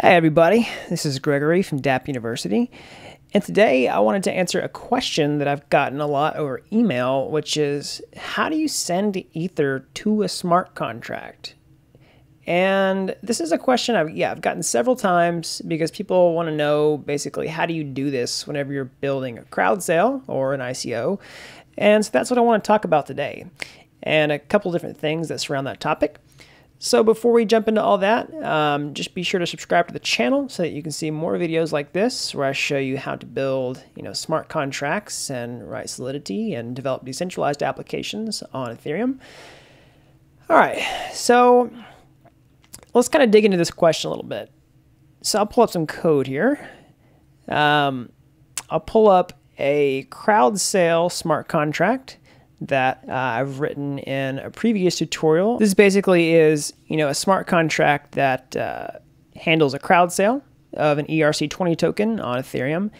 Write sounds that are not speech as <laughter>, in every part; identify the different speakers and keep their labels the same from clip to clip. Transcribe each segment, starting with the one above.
Speaker 1: Hey everybody, this is Gregory from Dapp University, and today I wanted to answer a question that I've gotten a lot over email, which is how do you send Ether to a smart contract? And this is a question I've yeah, I've gotten several times because people want to know basically how do you do this whenever you're building a crowd sale or an ICO. And so that's what I want to talk about today. And a couple different things that surround that topic. So before we jump into all that, um, just be sure to subscribe to the channel so that you can see more videos like this where I show you how to build you know, smart contracts and write Solidity and develop decentralized applications on Ethereum. All right, so let's kind of dig into this question a little bit. So I'll pull up some code here. Um, I'll pull up a crowd sale smart contract that uh, I've written in a previous tutorial. This basically is, you know, a smart contract that uh, handles a crowd sale of an ERC20 token on Ethereum,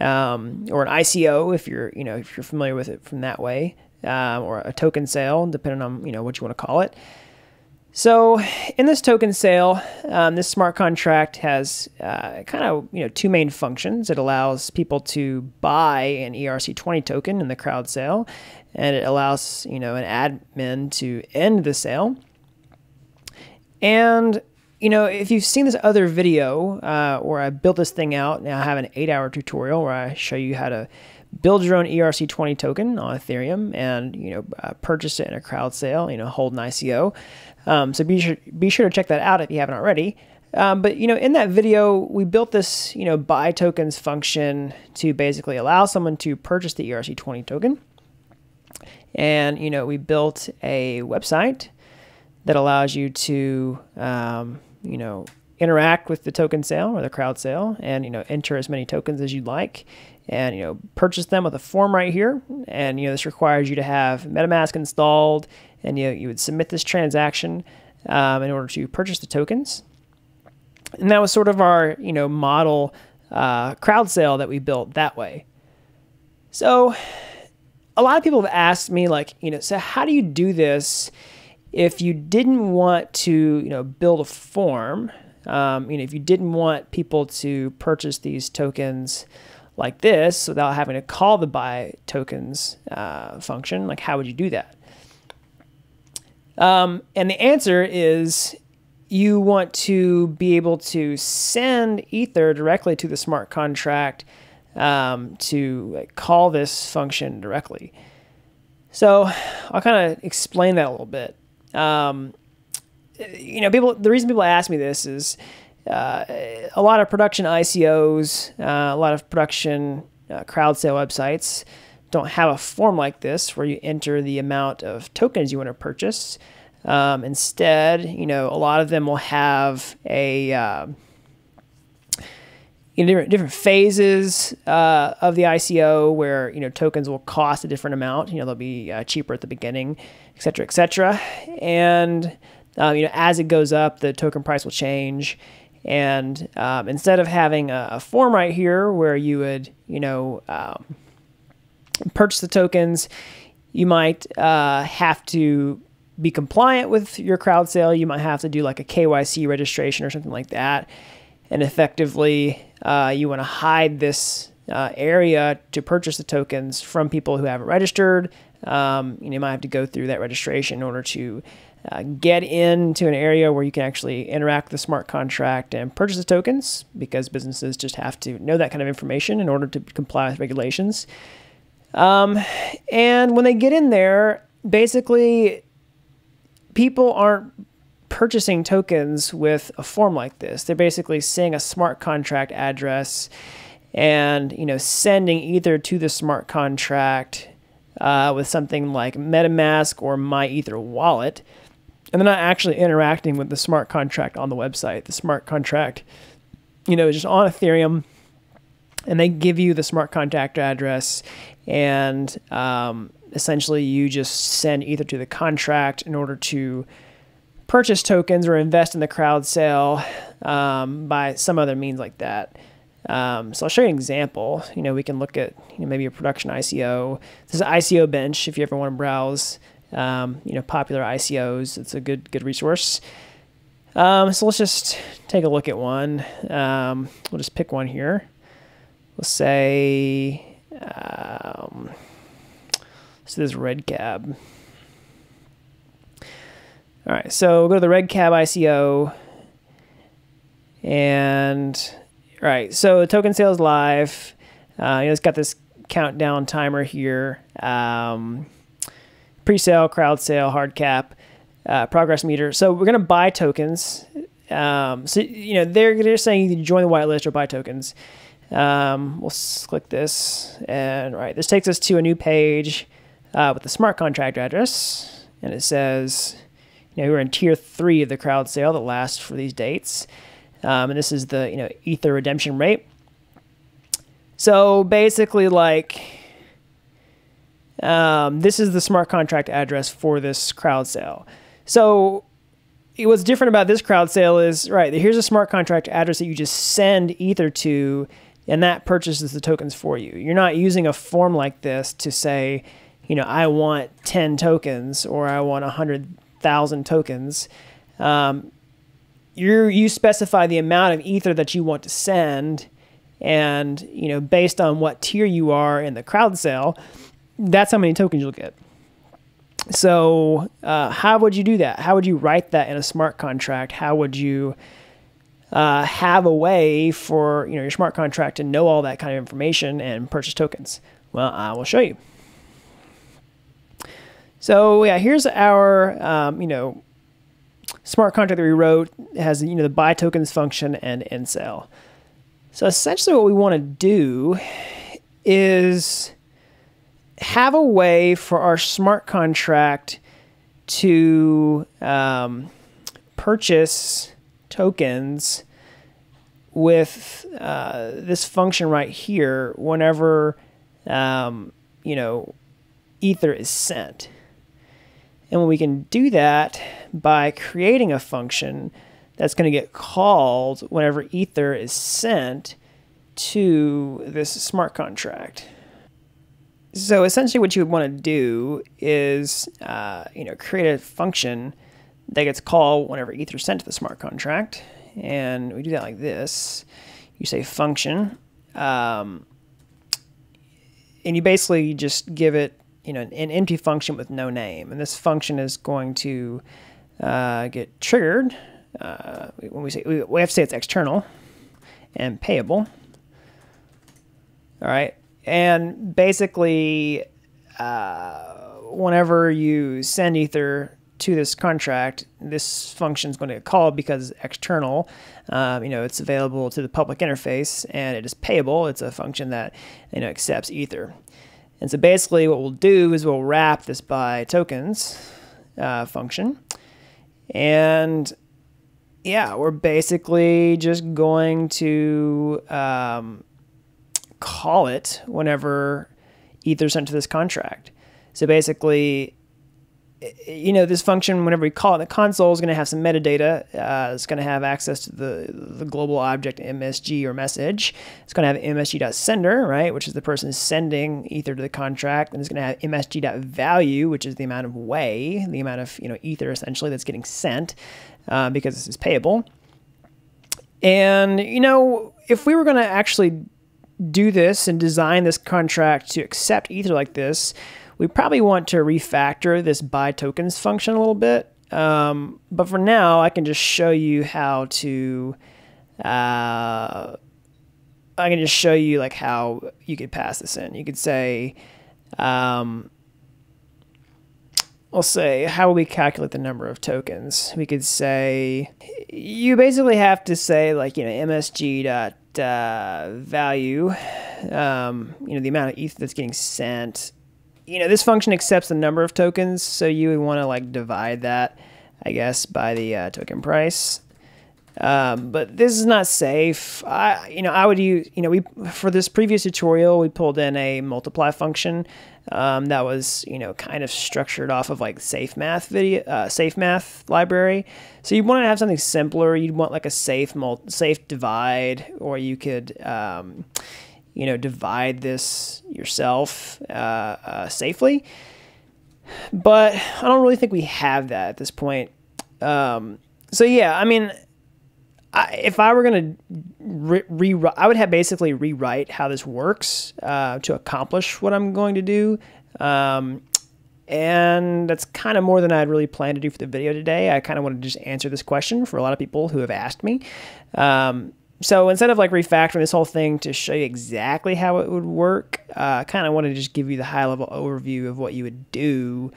Speaker 1: um, or an ICO if you're, you know, if you're familiar with it from that way, um, or a token sale, depending on, you know, what you want to call it. So in this token sale, um, this smart contract has uh, kind of you know two main functions. It allows people to buy an ERC20 token in the crowd sale, and it allows you know an admin to end the sale. And you know if you've seen this other video uh, where I built this thing out, now I have an eight-hour tutorial where I show you how to build your own ERC20 token on Ethereum and you know uh, purchase it in a crowd sale. You know hold an ICO. Um, so be sure, be sure to check that out if you haven't already. Um, but you know, in that video, we built this you know buy tokens function to basically allow someone to purchase the ERC20 token, and you know we built a website that allows you to um, you know interact with the token sale or the crowd sale, and you know enter as many tokens as you'd like, and you know purchase them with a form right here. And you know this requires you to have MetaMask installed and you, you would submit this transaction um, in order to purchase the tokens. And that was sort of our, you know, model uh, crowd sale that we built that way. So a lot of people have asked me like, you know, so how do you do this if you didn't want to, you know, build a form, um, you know, if you didn't want people to purchase these tokens like this without having to call the buy tokens uh, function, like how would you do that? Um, and the answer is you want to be able to send Ether directly to the smart contract um, to call this function directly. So I'll kind of explain that a little bit. Um, you know, people. The reason people ask me this is uh, a lot of production ICOs, uh, a lot of production uh, crowd sale websites don't have a form like this where you enter the amount of tokens you want to purchase. Um, instead, you know, a lot of them will have a uh, different, different phases uh, of the ICO where you know tokens will cost a different amount. You know, they'll be uh, cheaper at the beginning, et cetera, et cetera. And um, you know, as it goes up, the token price will change. And um, instead of having a, a, form right here where you would, you know, um, purchase the tokens, you might uh, have to be compliant with your crowd sale. You might have to do like a KYC registration or something like that. And effectively, uh, you want to hide this uh, area to purchase the tokens from people who haven't registered. Um, you, know, you might have to go through that registration in order to uh, get into an area where you can actually interact with the smart contract and purchase the tokens because businesses just have to know that kind of information in order to comply with regulations. Um, and when they get in there, basically, people aren't purchasing tokens with a form like this. They're basically saying a smart contract address and you know sending Ether to the smart contract uh, with something like MetaMask or MyEtherWallet, and they're not actually interacting with the smart contract on the website. The smart contract, you know, is just on Ethereum, and they give you the smart contract address, and um, essentially you just send Ether to the contract in order to purchase tokens or invest in the crowd sale um, by some other means like that. Um, so I'll show you an example. You know, we can look at you know, maybe a production ICO. This is ICO Bench if you ever want to browse. Um, you know, popular ICOs. It's a good good resource. Um, so let's just take a look at one. Um, we'll just pick one here. Let's say, um, so this red cab. All right, so we'll go to the red cab ICO. And, all right, so token sales live. Uh, you know, it's got this countdown timer here. Um, pre-sale, crowd sale, hard cap, uh, progress meter. So we're going to buy tokens. Um, so, you know, they're, they're saying you can join the whitelist or buy tokens. Um, we'll click this and right, this takes us to a new page uh, with the smart contract address. And it says, you know, we're in tier three of the crowd sale that lasts for these dates. Um, and this is the, you know, ether redemption rate. So basically like, um, this is the smart contract address for this crowd sale. So what's different about this crowd sale is, right, here's a smart contract address that you just send Ether to, and that purchases the tokens for you. You're not using a form like this to say, you know, I want 10 tokens or I want 100,000 tokens. Um, you you specify the amount of Ether that you want to send, and, you know, based on what tier you are in the crowd sale, that's how many tokens you'll get. So, uh, how would you do that? How would you write that in a smart contract? How would you uh, have a way for you know your smart contract to know all that kind of information and purchase tokens? Well, I will show you. So yeah, here's our um, you know smart contract that we wrote. It has you know the buy tokens function and end sale. So essentially, what we want to do is have a way for our smart contract to um, purchase tokens with uh, this function right here whenever um, you know ether is sent. And we can do that by creating a function that's going to get called whenever ether is sent to this smart contract so essentially what you would want to do is, uh, you know, create a function that gets called whenever ether is sent to the smart contract. And we do that like this. You say function, um, and you basically just give it, you know, an, an, empty function with no name. And this function is going to uh, get triggered uh, when we say, we have to say it's external and payable. All right. And basically, uh, whenever you send Ether to this contract, this function is going to get called because external. Um, you know, it's available to the public interface and it is payable. It's a function that you know accepts Ether. And so basically, what we'll do is we'll wrap this buy tokens uh, function, and yeah, we're basically just going to um, call it whenever Ether sent to this contract. So basically, you know, this function, whenever we call it, the console is going to have some metadata. Uh, it's going to have access to the, the global object MSG or message. It's going to have MSG.sender, right, which is the person sending Ether to the contract. And it's going to have MSG.value, which is the amount of wei, the amount of, you know, Ether essentially that's getting sent uh, because this is payable. And, you know, if we were going to actually do this and design this contract to accept Ether like this, we probably want to refactor this buy tokens function a little bit. Um, but for now, I can just show you how to. Uh, I can just show you like how you could pass this in. You could say, um, we'll say, how will we calculate the number of tokens? We could say, you basically have to say like you know MSG dot uh, value, um, you know, the amount of ETH that's getting sent. You know, this function accepts the number of tokens, so you would want to like divide that, I guess, by the uh, token price. Um, but this is not safe. I, you know, I would use, you know, we for this previous tutorial we pulled in a multiply function um, that was, you know, kind of structured off of like safe math video, uh, safe math library. So you want to have something simpler. You'd want like a safe multi, safe divide, or you could, um, you know, divide this yourself uh, uh, safely. But I don't really think we have that at this point. Um, so yeah, I mean, If I were gonna re- rewrite, I would have basically rewrite how this works uh, to accomplish what I'm going to do. Um, and that's kind of more than I'd really planned to do for the video today. I kind of wanted to just answer this question for a lot of people who have asked me. Um, so instead of like refactoring this whole thing to show you exactly how it would work, uh, I kind of wanted to just give you the high level overview of what you would do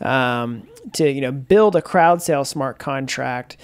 Speaker 1: um, to you know build a crowd sale smart contract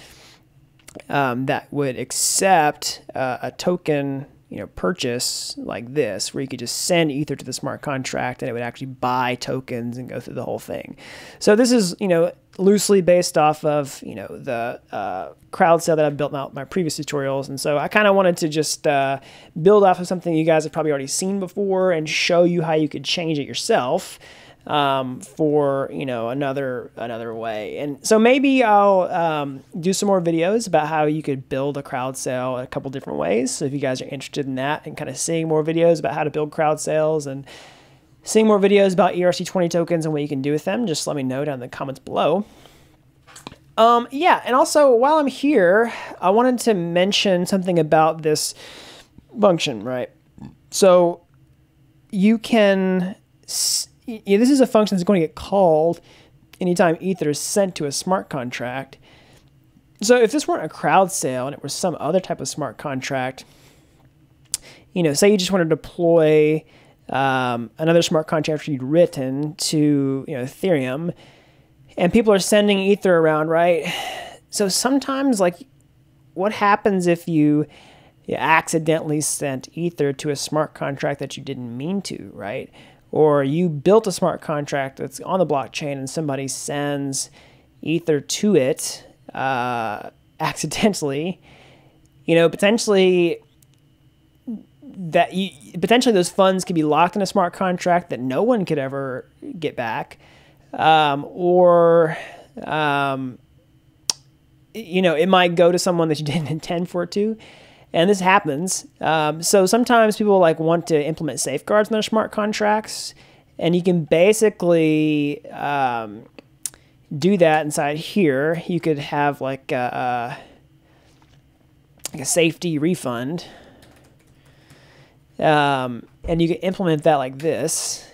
Speaker 1: um, that would accept uh, a token you know purchase like this where you could just send ether to the smart contract and it would actually buy tokens and go through the whole thing. So this is you know loosely based off of you know the uh, crowd sale that I've built out my previous tutorials, and so I kind of wanted to just uh, build off of something you guys have probably already seen before and show you how you could change it yourself um, for you know another another way. And so maybe I'll um, do some more videos about how you could build a crowd sale a couple different ways. So if you guys are interested in that and kind of seeing more videos about how to build crowd sales and seeing more videos about ERC20 tokens and what you can do with them, just let me know down in the comments below. Um, yeah, and also while I'm here, I wanted to mention something about this function, right? So you can yeah, this is a function that's going to get called anytime Ether is sent to a smart contract. So if this weren't a crowd sale and it was some other type of smart contract, you know, say you just want to deploy um, another smart contract you'd written to you know Ethereum, and people are sending Ether around, right? So sometimes, like, what happens if you, you accidentally sent Ether to a smart contract that you didn't mean to, right? Or you built a smart contract that's on the blockchain and somebody sends ether to it uh, <laughs> accidentally, you know, potentially that you potentially those funds could be locked in a smart contract that no one could ever get back, um, or um, you know, it might go to someone that you <laughs> didn't intend for it to and this happens. Um, so sometimes people like want to implement safeguards in their smart contracts, and you can basically um, do that inside here. You could have like a, like a safety refund, um, and you can implement that like this.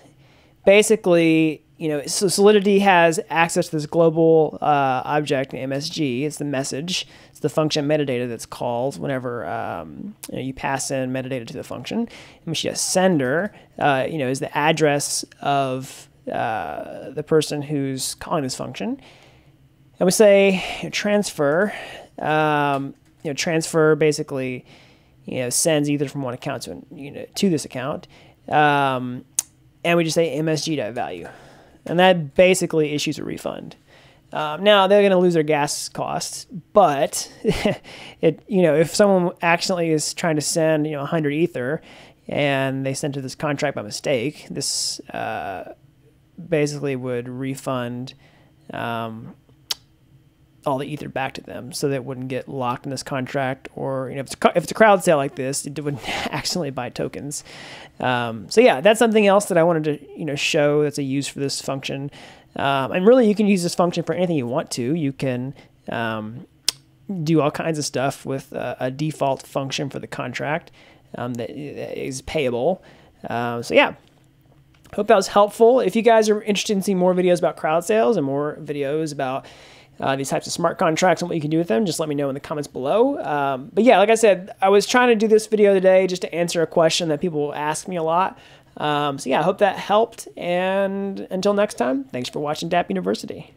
Speaker 1: Basically, you know, so Solidity has access to this global uh, object MSG. It's the message. The function metadata that's called whenever um, you, know, you, pass in metadata to the function. MSG sender, uh, you know, is the address of uh, the person who's calling this function. And we say you know, transfer. Um, you know, transfer basically, you know, sends Ether from one account to an, you know to this account, um, and we just say MSG value and that basically issues a refund. Um, now they're going to lose their gas costs, but <laughs> it you know if someone accidentally is trying to send you know 100 ether and they send to this contract by mistake, this uh, basically would refund um, all the ether back to them, so that wouldn't get locked in this contract, or you know, if it's a, if it's a crowd sale like this, it wouldn't <laughs> accidentally buy tokens. Um, so yeah, that's something else that I wanted to you know show that's a use for this function. Um, and really, you can use this function for anything you want to. You can um, do all kinds of stuff with a, default function for the contract um, that is payable. Uh, so yeah, hope that was helpful. If you guys are interested in seeing more videos about crowd sales and more videos about uh, these types of smart contracts and what you can do with them, just let me know in the comments below. Um, but yeah, like I said, I was trying to do this video today just to answer a question that people will ask me a lot. Um, so yeah, I hope that helped. And until next time, thanks for watching Dapp University.